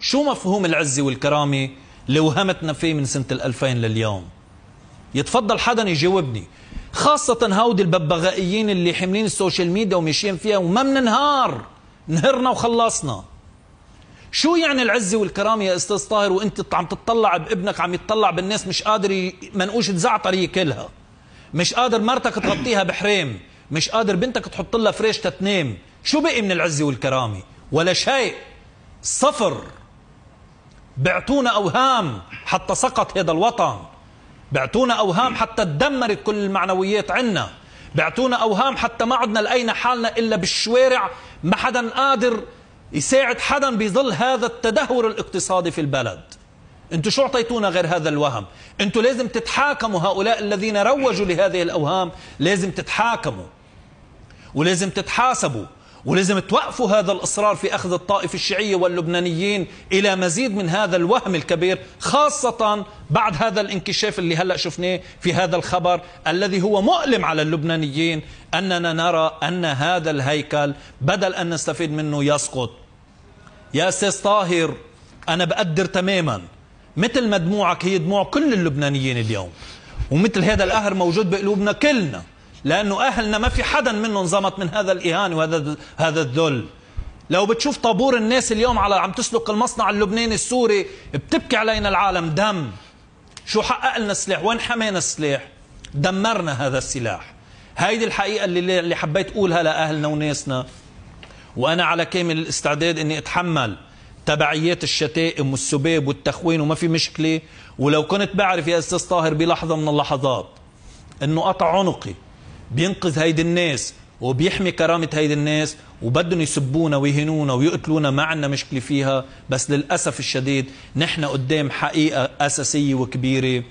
شو مفهوم العزة والكرامة اللي وهمتنا فيه من سنة الألفين لليوم؟ يتفضل حدا يجاوبني. خاصة هودي الببغائيين اللي حاملين ال social media وماشيين فيها وما مننهار. انهرنا وخلصنا. شو يعني العزة والكرامة يا أستاذ طاهر وأنت عم تطلع بابنك عم يتطلع بالناس مش قادر منقوشة زعتر ياكلها مش قادر مرتك تغطيها بحرام. مش قادر بنتك تحط لها فريش تتنام. شو بقي من العزة والكرامة؟ ولا شيء. صفر. بعتونا أوهام حتى سقط هذا الوطن. بعتونا أوهام حتى تدمرت كل المعنويات عنا. بعتونا أوهام حتى ما عدنا لقينا حالنا إلا بالشوارع. ما حدا قادر يساعد حدا بظل هذا التدهور الاقتصادي في البلد. أنتوا شو أعطيتونا غير هذا الوهم؟ أنتوا لازم تتحاكموا هؤلاء الذين روجوا لهذه الأوهام. لازم تتحاكموا. ولازم تتحاسبوا. ولازم توقفوا هذا الإصرار في أخذ الطائفة الشيعية واللبنانيين إلى مزيد من هذا الوهم الكبير خاصة بعد هذا الانكشاف اللي هلأ شفناه في هذا الخبر الذي هو مؤلم على اللبنانيين أننا نرى أن هذا الهيكل بدل أن نستفيد منه يسقط. يا أستاذ طاهر أنا بقدر تماما. مثل ما دموعك هي دموع كل اللبنانيين اليوم. ومثل هذا القهر موجود بقلوبنا كلنا. لأنه أهلنا ما في حدا منهم زمط من هذا الإهانة وهذا هذا الذل. لو بتشوف طابور الناس اليوم على عم تسلك المصنع اللبناني السوري بتبكي علينا العالم دم. شو حقق لنا السلاح؟ وين حمينا السلاح؟ دمرنا هذا السلاح. هيدي الحقيقة اللي, اللي حبيت أقولها لأهلنا وناسنا. وأنا على كامل الاستعداد أني أتحمل تبعيات الشتائم والسباب والتخوين وما في مشكلة. ولو كنت بعرف يا أستاذ طاهر بلحظة من اللحظات أنه قطع عنقي. بينقذ هيدي الناس وبيحمي كرامة هيدي الناس وبدهم يسبونا ويهنونا ويقتلونا ما عندنا مشكلة فيها. بس للأسف الشديد نحن قدام حقيقة أساسية وكبيرة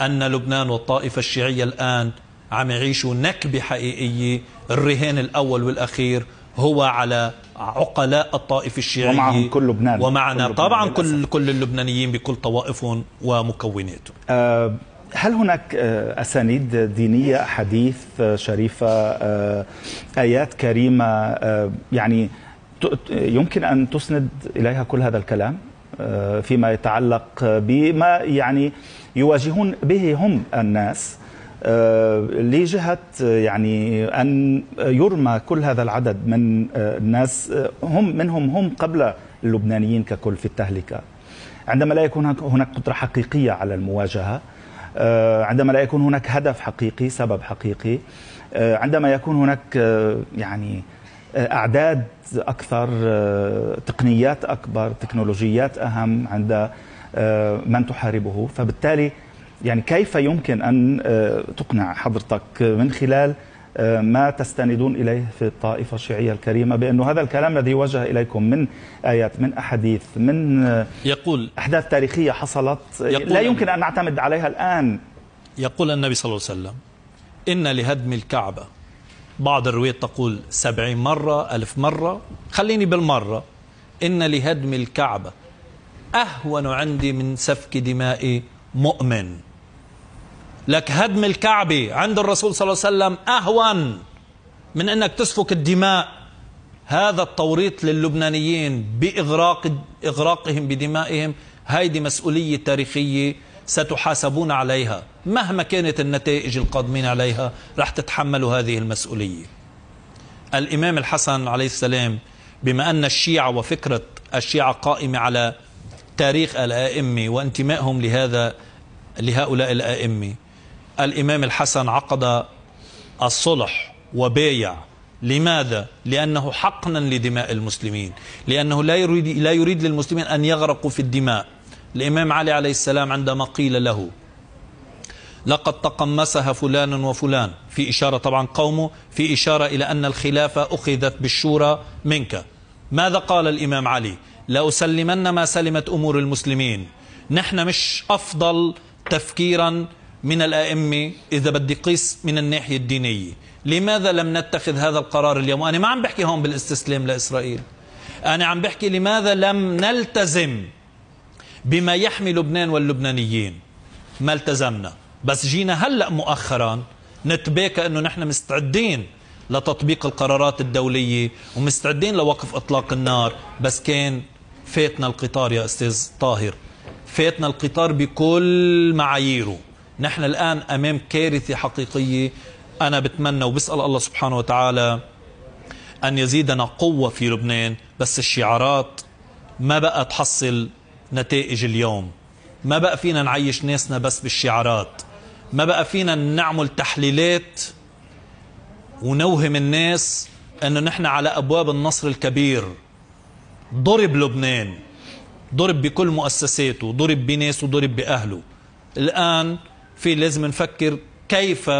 أن لبنان والطائفة الشيعية الآن عم يعيشوا نكبة حقيقية. الرهان الأول والأخير هو على عقلاء الطائفة الشيعية ومعهم كل لبنان ومعنا كل طبعا كل كل اللبنانيين بكل طوائفهم ومكوناتهم. أه هل هناك أسانيد دينية أحاديث شريفة آيات كريمة يعني يمكن أن تسند إليها كل هذا الكلام؟ فيما يتعلق بما يعني يواجهون به هم الناس لجهة يعني أن يرمى كل هذا العدد من الناس هم منهم هم قبل اللبنانيين ككل في التهلكة. عندما لا يكون هناك قدرة حقيقية على المواجهة عندما لا يكون هناك هدف حقيقي سبب حقيقي عندما يكون هناك يعني أعداد أكثر تقنيات أكبر تكنولوجيات أهم عند من تحاربه. فبالتالي يعني كيف يمكن أن تقنع حضرتك من خلال ما تستندون إليه في الطائفة الشيعية الكريمة بأنه هذا الكلام الذي وجه إليكم من آيات من أحاديث من يقول أحداث تاريخية حصلت لا يمكن أن نعتمد عليها الآن. يقول النبي صلى الله عليه وسلم إن لهدم الكعبة بعض الروايات تقول سبعين مرة ألف مرة خليني بالمرة إن لهدم الكعبة أهون عندي من سفك دماء مؤمن. لك هدم الكعبة عند الرسول صلى الله عليه وسلم أهون من أنك تسفك الدماء. هذا التوريط للبنانيين بإغراق إغراقهم بدمائهم. هيدي مسؤولية تاريخية ستحاسبون عليها. مهما كانت النتائج القادمين عليها رح تتحملوا هذه المسؤولية. الإمام الحسن عليه السلام بما أن الشيعة وفكرة الشيعة قائمة على تاريخ الآئمة وانتمائهم لهذا لهؤلاء الآئمة الإمام الحسن عقد الصلح وبايع لماذا؟ لأنه حقنا لدماء المسلمين. لأنه لا يريد, لا يريد للمسلمين أن يغرقوا في الدماء. الإمام علي عليه السلام عندما قيل له لقد تقمسها فلان وفلان. في إشارة طبعا قومه في إشارة إلى أن الخلافة أخذت بالشورى منك. ماذا قال الإمام علي؟ لأسلمن ما سلمت أمور المسلمين. نحن مش أفضل تفكيرا من الأئمة إذا بدي قيس من الناحية الدينية. لماذا لم نتخذ هذا القرار اليوم؟ أنا ما عم بحكي هون بالاستسلام لإسرائيل. أنا عم بحكي لماذا لم نلتزم بما يحمي لبنان واللبنانيين؟ ما التزمنا. بس جينا هلأ مؤخرا نتباكى أنه نحن مستعدين لتطبيق القرارات الدولية ومستعدين لوقف إطلاق النار. بس كان فاتنا القطار يا أستاذ طاهر. فاتنا القطار بكل معاييره. نحن الآن أمام كارثة حقيقية. أنا بتمنى وبسأل الله سبحانه وتعالى أن يزيدنا قوة في لبنان بس الشعارات ما بقى تحصل نتائج اليوم. ما بقى فينا نعيش ناسنا بس بالشعارات. ما بقى فينا نعمل تحليلات ونوهم الناس أنه نحن على أبواب النصر الكبير. ضرب لبنان ضرب بكل مؤسساته ضرب بناسه ضرب بأهله. الآن في لازم نفكر كيف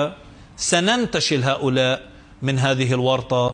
سننتشل هؤلاء من هذه الورطة.